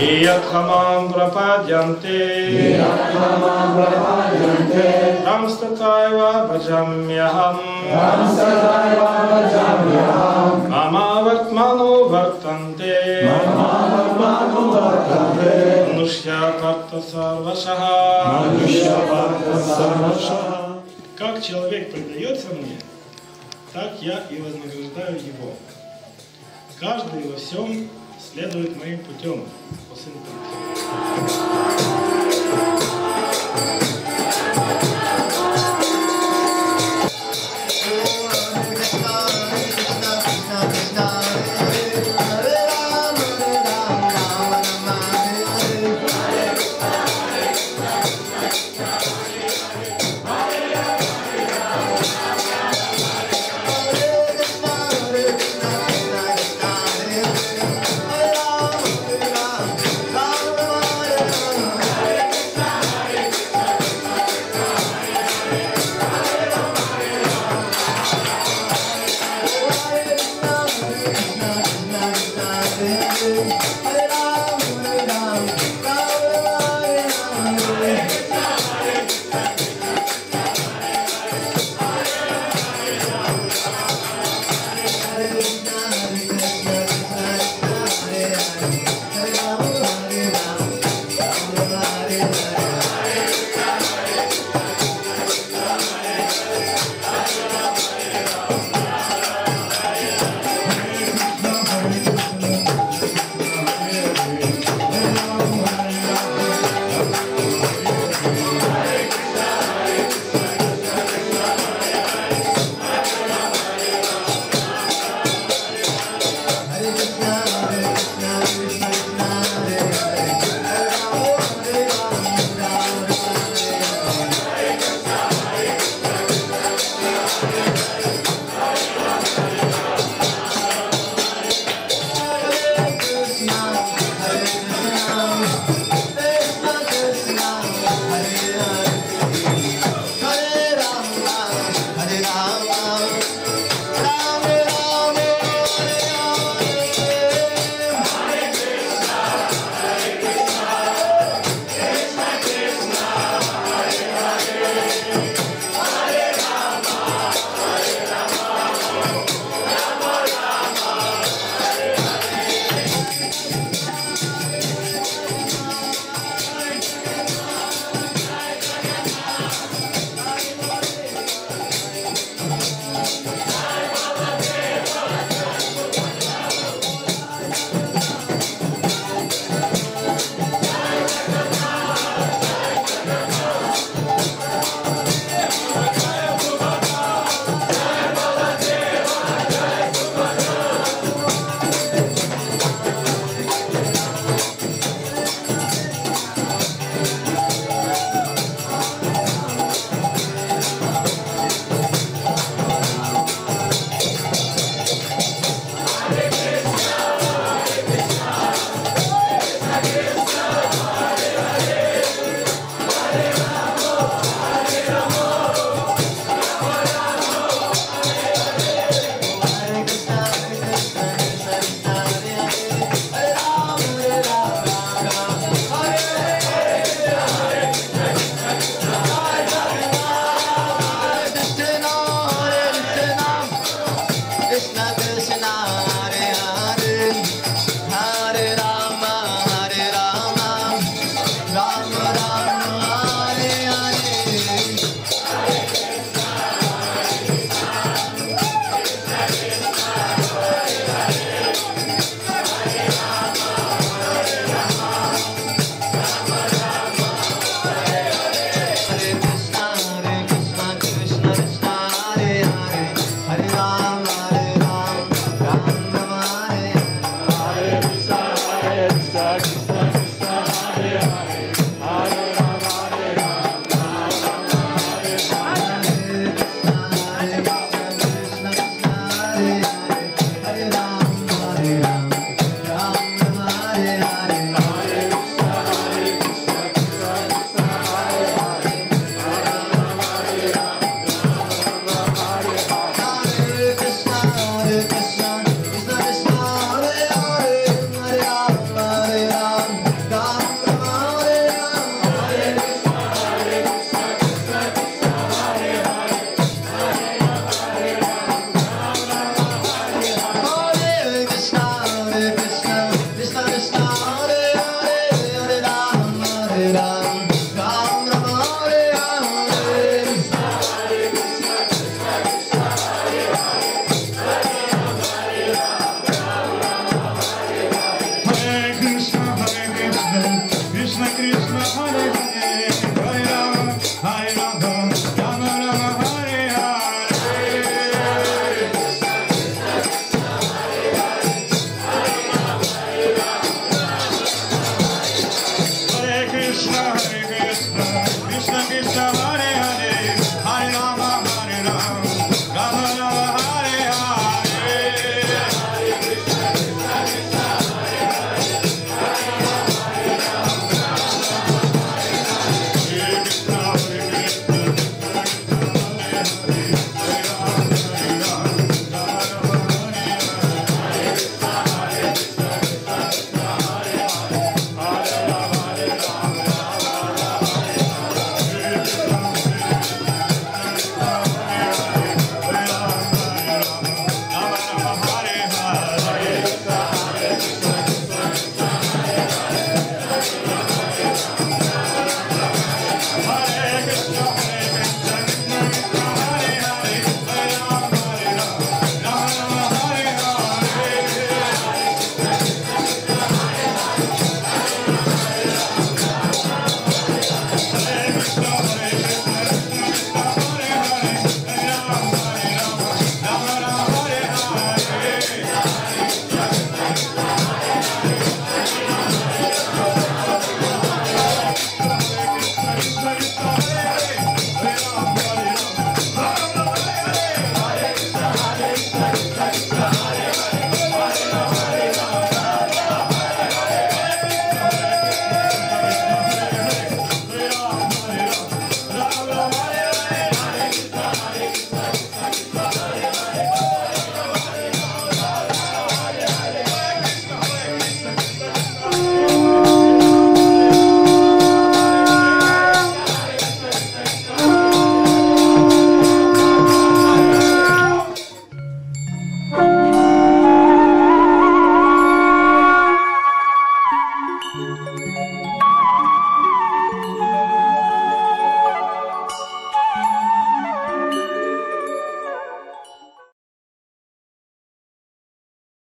Iyathamam prapadyanti Ramstataiva bhajamyaham Mama vartmano vartante Манушья Парта Сарвашаха. Как человек предается мне, так я и вознаграждаю его. Каждый во всем следует моим путем. О сын Парта.